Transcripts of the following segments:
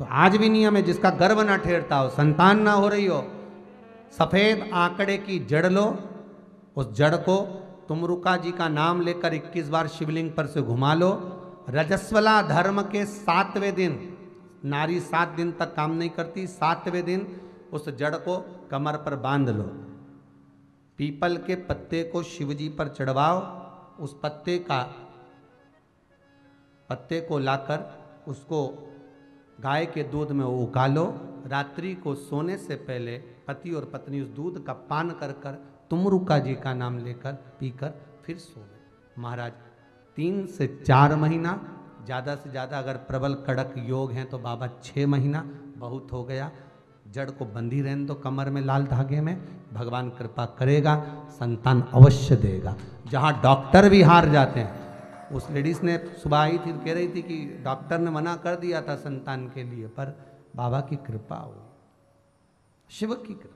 आज भी नियम है जिसका गर्व ना ठेरता हो, संतान ना हो रही हो, सफ़ेद आंकड़े की जड़ लो, उस जड़ को तुमरुका जी का नाम लेकर 21 बार शिवलिंग पर से घुमा लो। रजस्वला धर्म के सातवें दिन, नारी सात दिन तक काम नहीं करती, सातवें दिन उस जड़ को कमर पर बाँध लो। पीपल के पत्ते को शिवजी पर चढ़वाओ, उस पत्ते का, पत्ते को लाकर उसको गाय के दूध में उगालो। रात्रि को सोने से पहले पति और पत्नी उस दूध का पान कर कर तुमरुका जी का नाम लेकर पीकर फिर सो गए। महाराज, तीन से चार महीना, ज़्यादा से ज़्यादा अगर प्रबल कड़क योग हैं तो बाबा छः महीना, बहुत हो गया। जड़ को बंधी रहने दो कमर में लाल धागे में। भगवान कृपा करेगा, संतान अवश्य देगा। जहाँ डॉक्टर भी हार जाते हैं उस लेडीज़ ने सुबह आई थी कह रही थी कि डॉक्टर ने मना कर दिया था संतान के लिए, पर बाबा की कृपा हो। शिव की कृपा।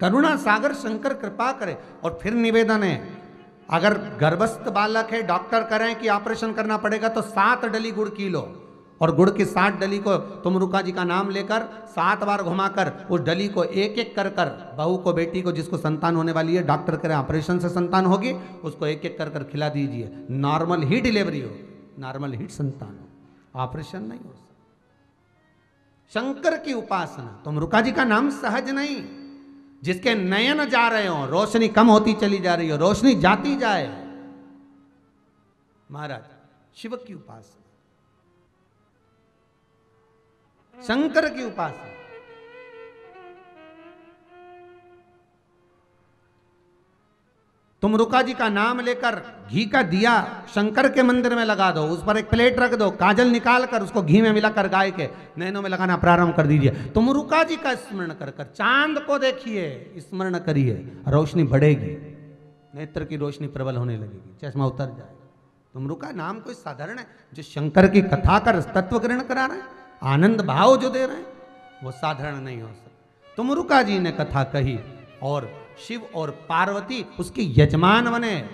करुणा सागर शंकर कृपा करे और फिर निवेदन है, अगर गर्भस्थ बालक है, डॉक्टर करें कि ऑपरेशन करना पड़ेगा तो सात डली गुड़ की लो। और गुड़ की सात डली को तुम रुका जी का नाम लेकर सात बार घुमाकर उस डली को एक एक कर कर बहू को, बेटी को जिसको संतान होने वाली है, डॉक्टर करें, ऑपरेशन से संतान होगी, उसको एक एक कर कर खिला दीजिए। नॉर्मल ही डिलीवरी हो, नॉर्मल ही संतान हो। ऑपरेशन नहीं हो शंकर की उपासना, तुम रुका जी का नाम सहज नहीं। जिसके नयन जा रहे हो, रोशनी कम होती चली जा रही हो, रोशनी जाती जाए। महाराज, शिव की उपासना। शंकर की उपासना। तुम रुका जी का नाम लेकर घी का दिया शंकर के मंदिर में लगा दो, उस पर एक प्लेट रख दो, काजल निकाल कर उसको घी में मिलाकर गाय के नैनों में लगाना प्रारंभ कर दीजिए। तुम रुका जी का स्मरण कर कर चाँद को देखिए, स्मरण करिए, रोशनी बढ़ेगी, नेत्र की रोशनी प्रबल होने लगेगी, चश्मा उतर जाए तुम रुका, नाम कोई साधारण है जो शंकर की कथा कर तत्व ग्रहण करा रहे हैं? आनंद भाव जो दे रहे हैं, वो साधारण नहीं हो सकता। तुम रुका जी ने कथा कही, और शिव और पार्वती उसके यजमान बने।